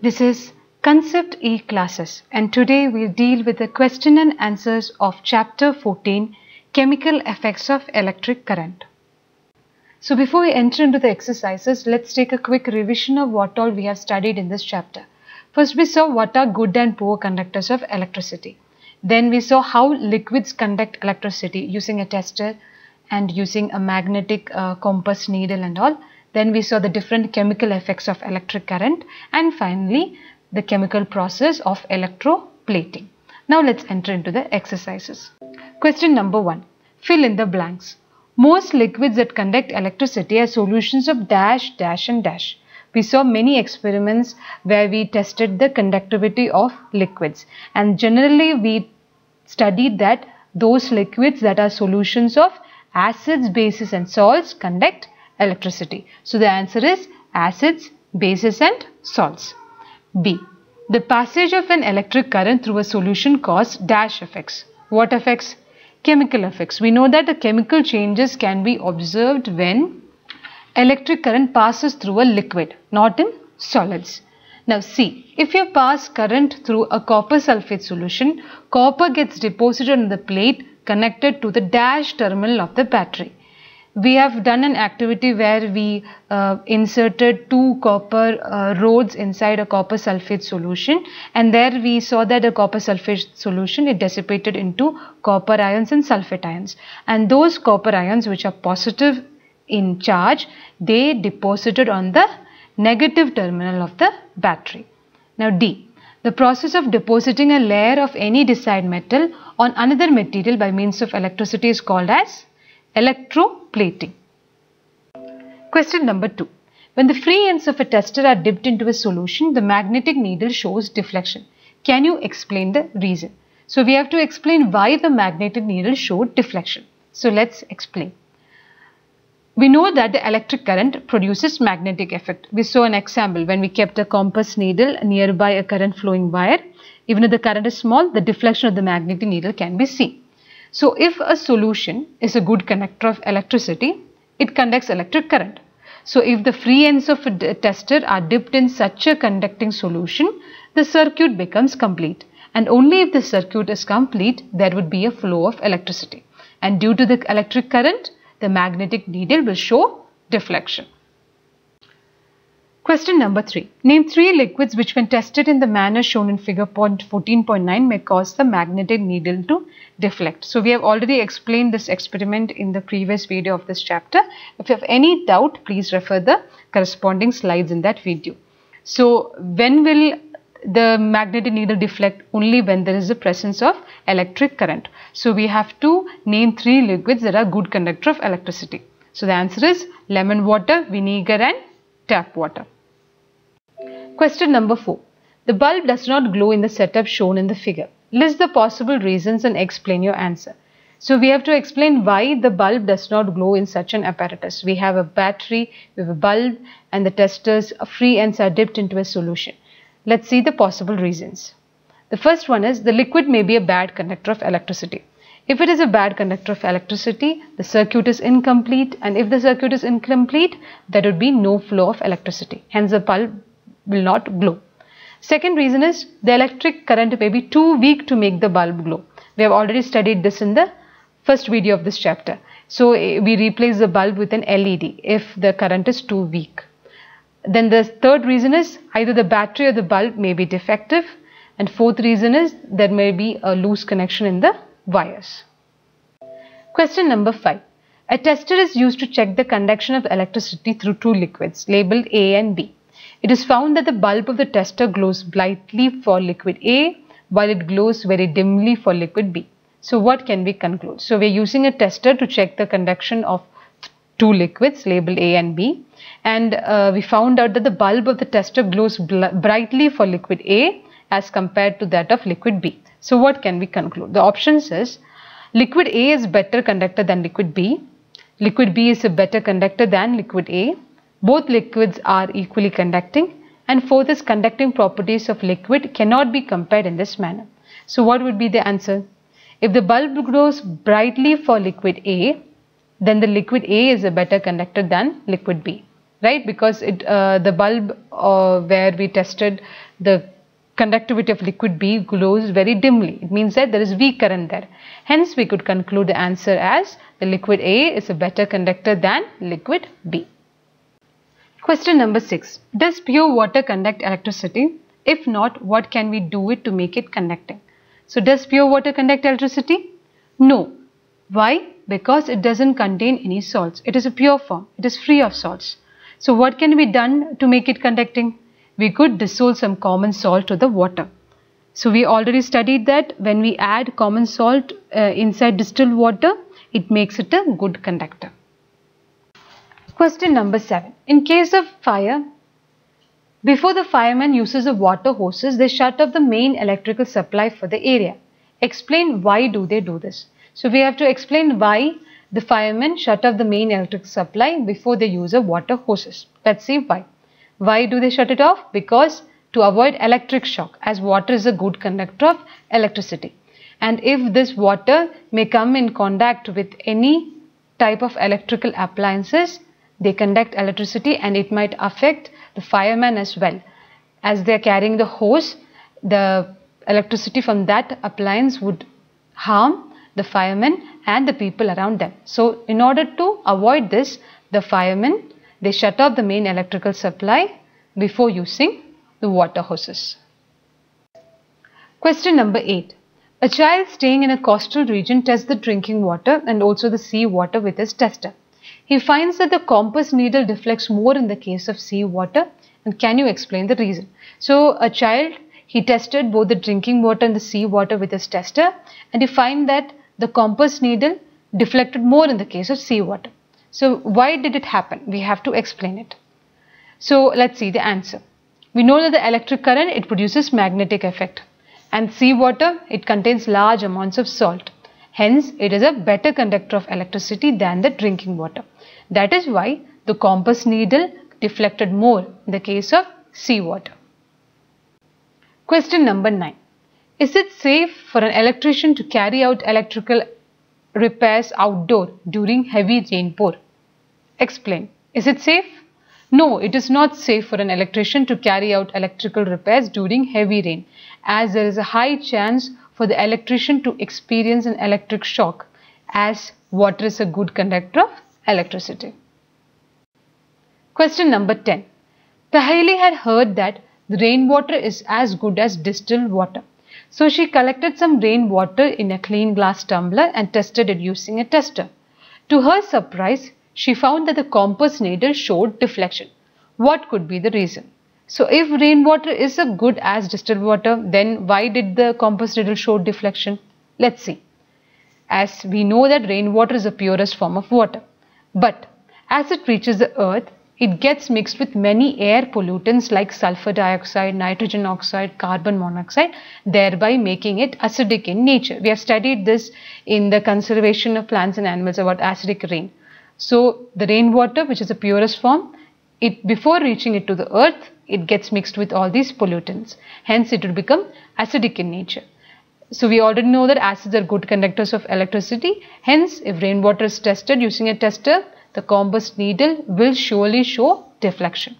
This is Concept E classes and today we'll deal with the question and answers of chapter 14 Chemical Effects of Electric Current. So before we enter into the exercises, let's take a quick revision of what all we have studied in this chapter. First we saw what are good and poor conductors of electricity. Then we saw how liquids conduct electricity using a tester and using a magnetic uh, compass needle and all. Then we saw the different chemical effects of electric current and finally the chemical process of electroplating. Now let's enter into the exercises. Question number 1. Fill in the blanks. Most liquids that conduct electricity are solutions of dash, dash and dash. We saw many experiments where we tested the conductivity of liquids and generally we studied that those liquids that are solutions of acids, bases and salts conduct electricity. So the answer is acids, bases and salts. B. The passage of an electric current through a solution causes dash effects. What effects? Chemical effects. We know that the chemical changes can be observed when electric current passes through a liquid, not in solids. Now see, if you pass current through a copper sulfate solution, copper gets deposited on the plate connected to the dash terminal of the battery we have done an activity where we uh, inserted two copper uh, rods inside a copper sulfate solution and there we saw that the copper sulfate solution it dissipated into copper ions and sulfate ions and those copper ions which are positive in charge they deposited on the negative terminal of the battery. Now D. The process of depositing a layer of any desired metal on another material by means of electricity is called as electroplating. Question number 2. When the free ends of a tester are dipped into a solution, the magnetic needle shows deflection. Can you explain the reason? So we have to explain why the magnetic needle showed deflection. So let's explain. We know that the electric current produces magnetic effect. We saw an example when we kept a compass needle nearby a current flowing wire. Even if the current is small, the deflection of the magnetic needle can be seen. So if a solution is a good conductor of electricity, it conducts electric current. So if the free ends of a tester are dipped in such a conducting solution, the circuit becomes complete. And only if the circuit is complete, there would be a flow of electricity. And due to the electric current, the magnetic needle will show deflection. Question number 3. Name three liquids which when tested in the manner shown in figure 14.9 may cause the magnetic needle to deflect. So we have already explained this experiment in the previous video of this chapter. If you have any doubt, please refer the corresponding slides in that video. So when will the magnetic needle deflect? Only when there is the presence of electric current. So we have to name three liquids that are good conductor of electricity. So the answer is lemon water, vinegar and tap water. Question number 4. The bulb does not glow in the setup shown in the figure. List the possible reasons and explain your answer. So we have to explain why the bulb does not glow in such an apparatus. We have a battery, we have a bulb and the testers free ends are dipped into a solution. Let's see the possible reasons. The first one is the liquid may be a bad conductor of electricity. If it is a bad conductor of electricity, the circuit is incomplete and if the circuit is incomplete, there would be no flow of electricity. Hence the bulb will not glow. Second reason is the electric current may be too weak to make the bulb glow. We have already studied this in the first video of this chapter. So eh, we replace the bulb with an LED if the current is too weak. Then the third reason is either the battery or the bulb may be defective and fourth reason is there may be a loose connection in the wires. Question number 5. A tester is used to check the conduction of electricity through two liquids labeled A and B. It is found that the bulb of the tester glows brightly for liquid A while it glows very dimly for liquid B. So what can we conclude? So we are using a tester to check the conduction of two liquids labeled A and B and uh, we found out that the bulb of the tester glows brightly for liquid A as compared to that of liquid B. So what can we conclude? The options is liquid A is better conductor than liquid B, liquid B is a better conductor than liquid A, both liquids are equally conducting and fourth is conducting properties of liquid cannot be compared in this manner. So what would be the answer? If the bulb glows brightly for liquid A, then the liquid A is a better conductor than liquid B, right? Because it uh, the bulb uh, where we tested the conductivity of liquid B glows very dimly. It means that there is weak current there. Hence, we could conclude the answer as the liquid A is a better conductor than liquid B. Question number 6. Does pure water conduct electricity? If not, what can we do it to make it conducting? So, does pure water conduct electricity? No. Why? Because it doesn't contain any salts. It is a pure form. It is free of salts. So, what can be done to make it conducting? we could dissolve some common salt to the water. So we already studied that when we add common salt uh, inside distilled water, it makes it a good conductor. Question number 7. In case of fire, before the fireman uses the water hoses, they shut off the main electrical supply for the area. Explain why do they do this. So we have to explain why the firemen shut off the main electric supply before they use the water hoses. Let's see why. Why do they shut it off? Because to avoid electric shock as water is a good conductor of electricity. And if this water may come in contact with any type of electrical appliances, they conduct electricity and it might affect the firemen as well. As they are carrying the hose, the electricity from that appliance would harm the firemen and the people around them. So, in order to avoid this, the firemen they shut off the main electrical supply before using the water hoses. Question number 8. A child staying in a coastal region tests the drinking water and also the sea water with his tester. He finds that the compass needle deflects more in the case of sea water and can you explain the reason? So a child he tested both the drinking water and the sea water with his tester and he find that the compass needle deflected more in the case of sea water. So why did it happen? We have to explain it. So let's see the answer. We know that the electric current, it produces magnetic effect. And seawater, it contains large amounts of salt. Hence, it is a better conductor of electricity than the drinking water. That is why the compass needle deflected more in the case of seawater. Question number 9. Is it safe for an electrician to carry out electrical repairs outdoor during heavy rainpour. Explain. Is it safe? No, it is not safe for an electrician to carry out electrical repairs during heavy rain as there is a high chance for the electrician to experience an electric shock as water is a good conductor of electricity. Question number 10. Paheli had heard that rainwater is as good as distilled water. So she collected some rainwater in a clean glass tumbler and tested it using a tester. To her surprise, she found that the compass needle showed deflection. What could be the reason? So if rainwater is as good as distilled water, then why did the compass needle show deflection? Let's see. As we know that rainwater is the purest form of water. But as it reaches the earth, it gets mixed with many air pollutants like sulfur dioxide, nitrogen oxide, carbon monoxide, thereby making it acidic in nature. We have studied this in the conservation of plants and animals about acidic rain. So the rainwater, which is the purest form, it before reaching it to the earth, it gets mixed with all these pollutants. Hence, it will become acidic in nature. So we already know that acids are good conductors of electricity. Hence, if rainwater is tested using a tester, the compass needle will surely show deflection.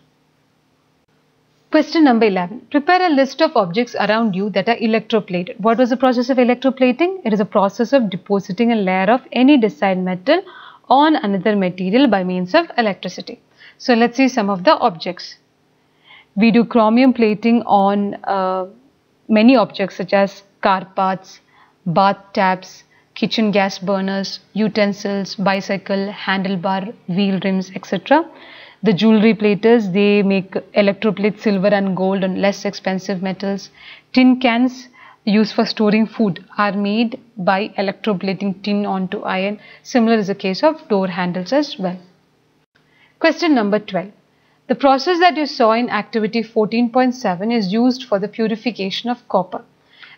Question number 11. Prepare a list of objects around you that are electroplated. What was the process of electroplating? It is a process of depositing a layer of any desired metal on another material by means of electricity. So let's see some of the objects. We do chromium plating on uh, many objects such as car parts, bath taps, kitchen gas burners, utensils, bicycle, handlebar, wheel rims, etc. The jewelry platers, they make electroplate silver and gold and less expensive metals. Tin cans used for storing food are made by electroplating tin onto iron. Similar is the case of door handles as well. Question number 12. The process that you saw in activity 14.7 is used for the purification of copper.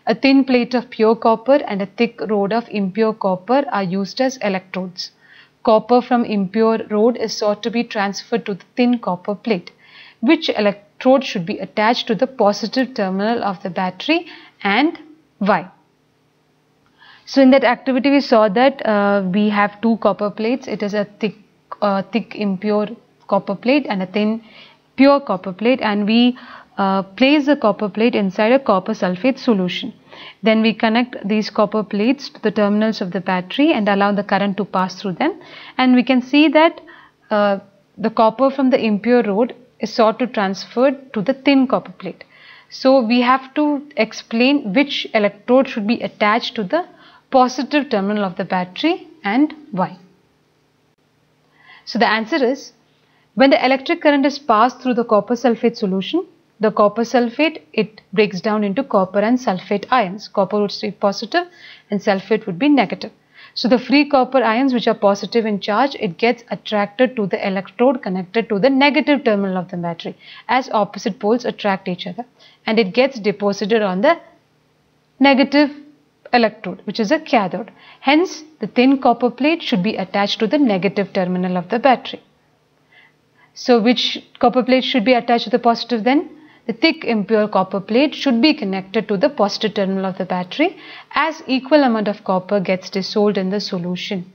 A thin plate of pure copper and a thick rod of impure copper are used as electrodes. Copper from impure rod is sought to be transferred to the thin copper plate. Which electrode should be attached to the positive terminal of the battery and why? So in that activity we saw that uh, we have two copper plates. It is a thick, uh, thick impure copper plate and a thin pure copper plate and we uh, place the copper plate inside a copper sulfate solution. Then we connect these copper plates to the terminals of the battery and allow the current to pass through them. And we can see that uh, the copper from the impure rod is sought to transfer to the thin copper plate. So we have to explain which electrode should be attached to the positive terminal of the battery and why. So the answer is when the electric current is passed through the copper sulfate solution, the copper sulfate it breaks down into copper and sulfate ions. Copper would stay positive and sulfate would be negative. So the free copper ions which are positive in charge it gets attracted to the electrode connected to the negative terminal of the battery as opposite poles attract each other and it gets deposited on the negative electrode which is a cathode. Hence the thin copper plate should be attached to the negative terminal of the battery. So which copper plate should be attached to the positive then? The thick impure copper plate should be connected to the positive terminal of the battery as equal amount of copper gets dissolved in the solution.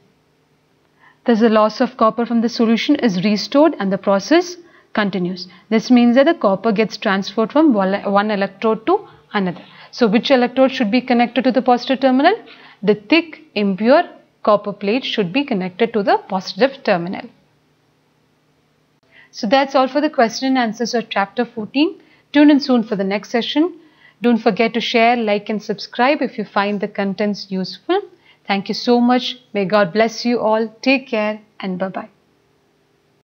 Thus the loss of copper from the solution is restored and the process continues. This means that the copper gets transferred from one electrode to another. So which electrode should be connected to the positive terminal? The thick impure copper plate should be connected to the positive terminal. So that's all for the question and answers of chapter 14. Tune in soon for the next session. Don't forget to share, like and subscribe if you find the contents useful. Thank you so much. May God bless you all. Take care and bye-bye.